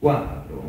guardo.